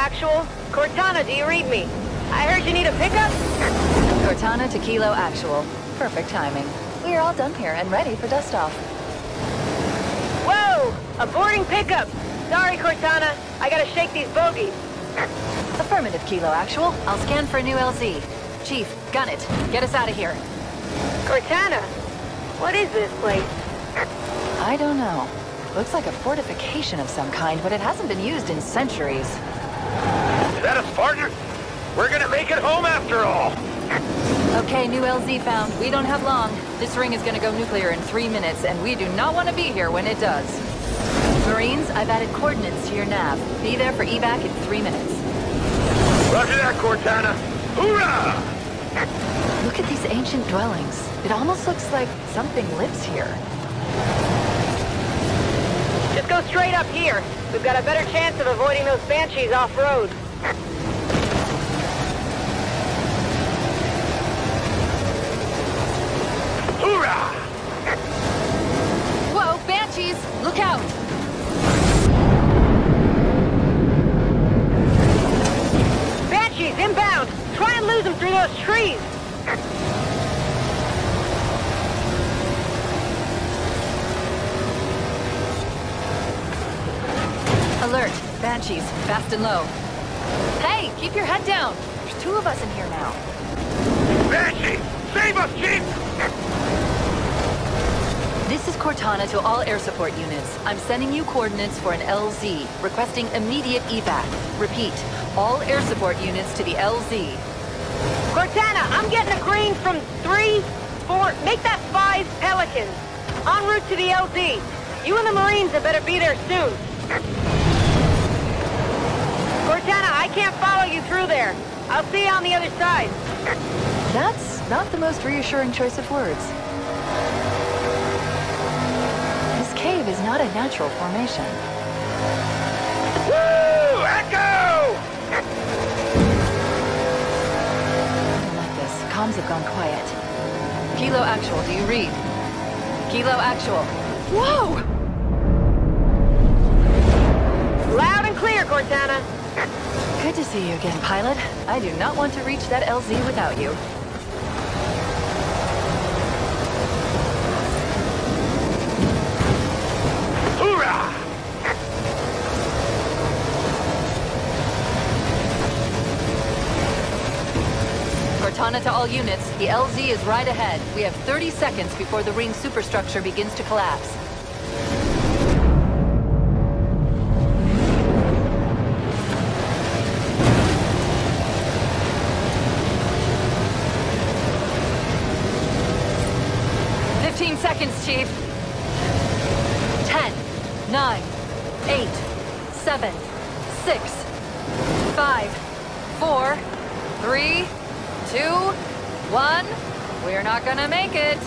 Actual. Cortana, do you read me? I heard you need a pickup? Cortana to Kilo Actual. Perfect timing. We are all done here and ready for dust off. Whoa! A boarding pickup! Sorry, Cortana. I gotta shake these bogies. Affirmative, Kilo Actual. I'll scan for a new LZ. Chief, gun it. Get us out of here. Cortana, what is this place? I don't know. Looks like a fortification of some kind, but it hasn't been used in centuries. Is that us, partner? We're gonna make it home after all! Okay, new LZ found. We don't have long. This ring is gonna go nuclear in three minutes, and we do not want to be here when it does. Marines, I've added coordinates to your nav. Be there for evac in three minutes. Roger that, Cortana! Hoorah! Look at these ancient dwellings. It almost looks like something lives here. Just go straight up here. We've got a better chance of avoiding those banshees off-road. Hoorah! Whoa, banshees! Look out! Banshees, inbound! Try and lose them through those trees! Alert! Banshees, fast and low. Hey, keep your head down! There's two of us in here now. Banshee! Save us, Chief! This is Cortana to all air support units. I'm sending you coordinates for an LZ, requesting immediate evac. Repeat, all air support units to the LZ. Cortana, I'm getting a green from three, four, make that five Pelicans. En route to the LZ. You and the Marines had better be there soon. Cortana, I can't follow you through there. I'll see you on the other side. That's not the most reassuring choice of words. This cave is not a natural formation. Woo! Echo! I don't like this. Comms have gone quiet. Kilo Actual, do you read? Kilo Actual. Whoa! Loud and clear, Cortana. Good to see you again, pilot. I do not want to reach that LZ without you. Cortana to all units, the LZ is right ahead. We have 30 seconds before the ring superstructure begins to collapse. Seconds, Chief. Ten, nine, eight, seven, six, five, four, three, two, one. We're not gonna make it.